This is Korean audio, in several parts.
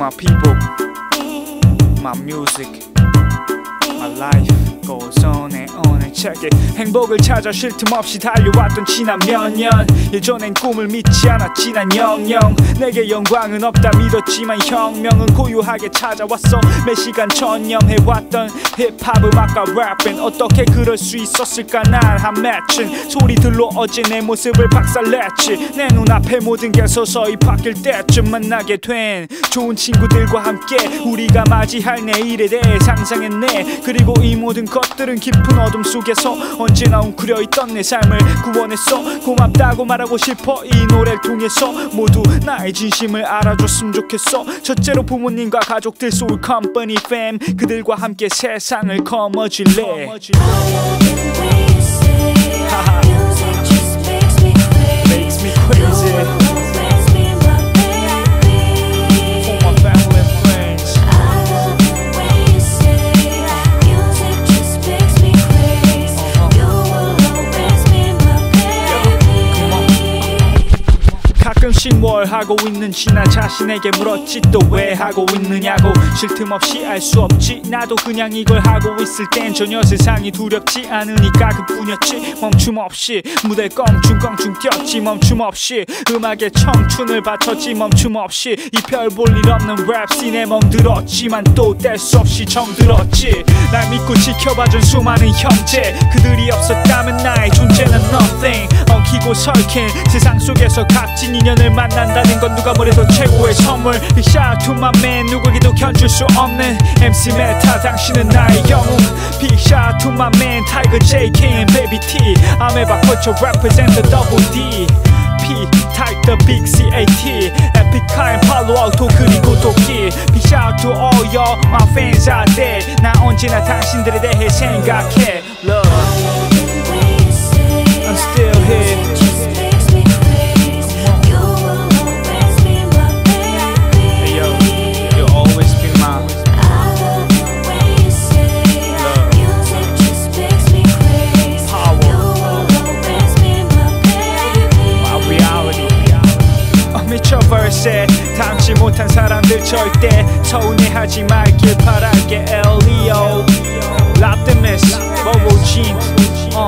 my people, my music, my life on and check it. 행복을 찾아 쉴 틈 없이 달려왔던 지난 몇 년. 예전엔 꿈을 믿지 않았지 난 영영. 내게 영광은 없다 믿었지만 혁명은 고요하게 찾아왔어. 매 시간 전념해왔던 힙합 음악과 랩은 어떻게 그럴 수 있었을까? 난한 맺힌 소리들로 어제 내 모습을 박살냈지. 내 눈앞에 모든 게 서서히 바뀔 때쯤 만나게 된 좋은 친구들과 함께 우리가 맞이할 내일에 대해 상상했네. 그리고 이 모든 것들은 깊은 어둠 속에서 언제나 웅크려 있던 내 삶을 구원했어. 고맙다고 말하고 싶어 이 노래를 통해서 모두 나의 진심을 알아줬으면 좋겠어. 첫째로 부모님과 가족들 소울 컴퍼니 팸 그들과 함께 세상을 거머쥘래 가끔씩 뭘 하고 있는지 나 자신에게 물었지 또 왜 하고 있느냐고. 쉴 틈 없이 알 수 없지. 나도 그냥 이걸 하고 있을 땐 전혀 세상이 두렵지 않으니까 그뿐이었지. 멈춤 없이 무대 껑충껑충 뛰었지. 멈춤 없이 음악에 청춘을 바쳤지. 멈춤 없이 이 별 볼 일 없는 랩 scene에 멍들었지만 또 뗄 수 없이 정들었지. 날 믿고 지켜봐준 수많은 형제. 그들이 없었다면 나의 존재는 nothing. 엉키고 설킨 세상 속에서 값진 인연 을 만난다는 건 누가 뭐래도 최고의 선물 Big shout out to my man 누구에게도 견줄 수 없는 MC 메타 당신은 나의 영웅 Big shout out to my man Tiger J King Baby T I'm ever culture represent the double D P type the big CAT Epic and Palo Alto 그리고 도끼 Big shout out to all y'all my fans out there 나 언제나 당신들에 대해 생각해 Love 절대 서운해하지 말길 바랄게 엘리오. 랍데미스 보보 진 어,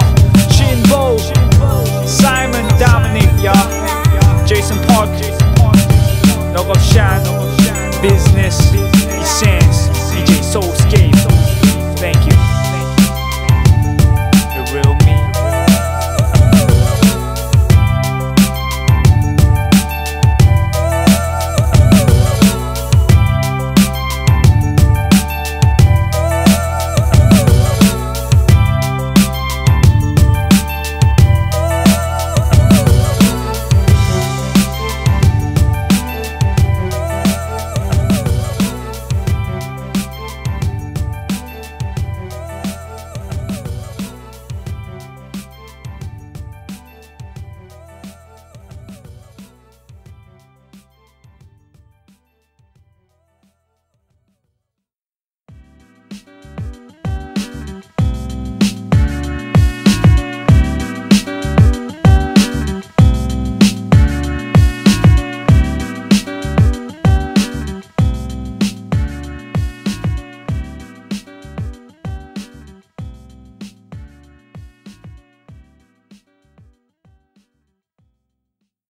진보 사이먼 도미닉 야 제이슨 파크 너겁 샤 비즈니스 이센스